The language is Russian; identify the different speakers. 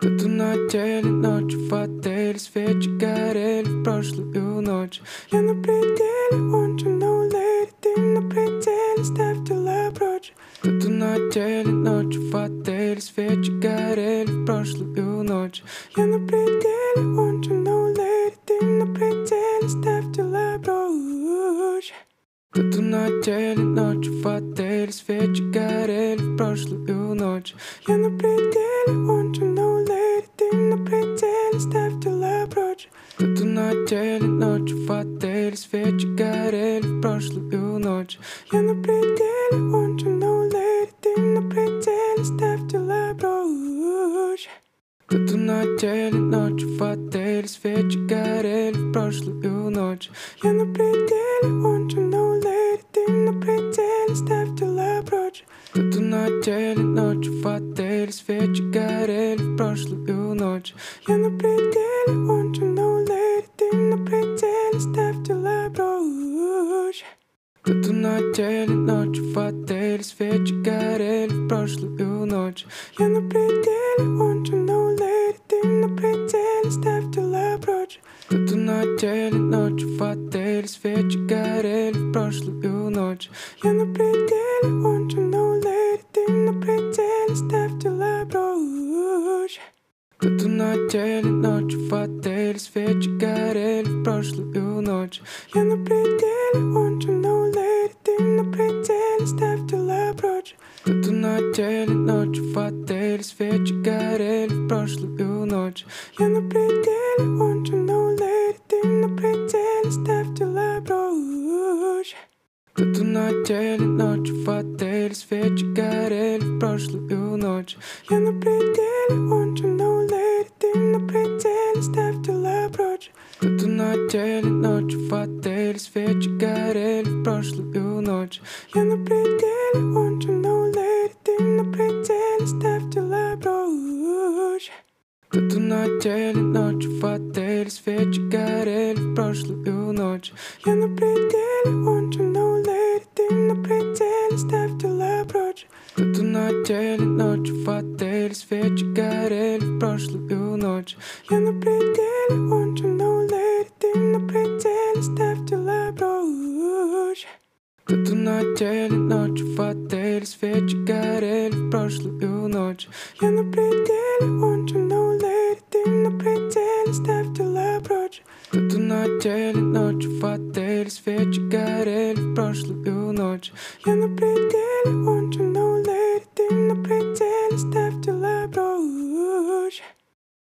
Speaker 1: Кто-то надели ночью в отеле Свечи горели в прошлую ночь. Я на пределе, он же no lady Ты на пределе, ставь дела прочь. Кто-то надели ночью в отеле Свечи горели в прошлую ночь. Я на пределе, он же no lady Ты на пределе, ставь дела прочь. Кто-то надели ночью в отеле Свечи горели в прошлую ночь. Я на пределе, он Кто-то надели ночью в отеле Свечи горели в прошлую ночь. Я на пределе, он же no lady Ты на пределе, ставь дела прочь кто-то надели ночью в отеле Свечи горели в прошлую ночь. Я на пределе, он же no lady Ты на пределе, ставь дела прочь Кто-то надели ночью в отеле Свечи горели в прошлую ночь. Я на пределе, кто-то надели ночью в отеле Свечи горели в прошлую ночь. Я на пределе, он же no lady Ты на пределе, ставь дела прочь. Кто-то надели ночью в отеле Свечи горели в прошлую ночь. Я на пределе, он же no lady Ты на пределе, ставь дела прочь. Кто-то надели ночью в отеле Свечи горели в прошлую ночь. Я на пределе, отеле Свечи горели в прошлую ночь. Я на пределе, он же no lady Ты на пределе, ставь дела прочь кто-то надели ночью в отеле Свечи горели в прошлую ночь. Я на пределе, он же no lady Ты на пределе, ставь дела прочь Кто-то надели ночью в отеле Свечи горели в прошлую ночь. Я на пределе, он надели ночью в отеле Свечи горели в прошлую ночь. Я на пределе, он же no lady Ты на пределе, ставь дела прочь. Кто-то надели ночью в отеле Свечи горели в прошлую ночь. Я на пределе, он же no lady Ты на пределе, ставь дела прочь. Кто-то надели ночью в отеле Свечи горели в прошлую ночь. Я на пределе, ночь В отеле свечи горели в прошлую ночь. Я на пределе, он же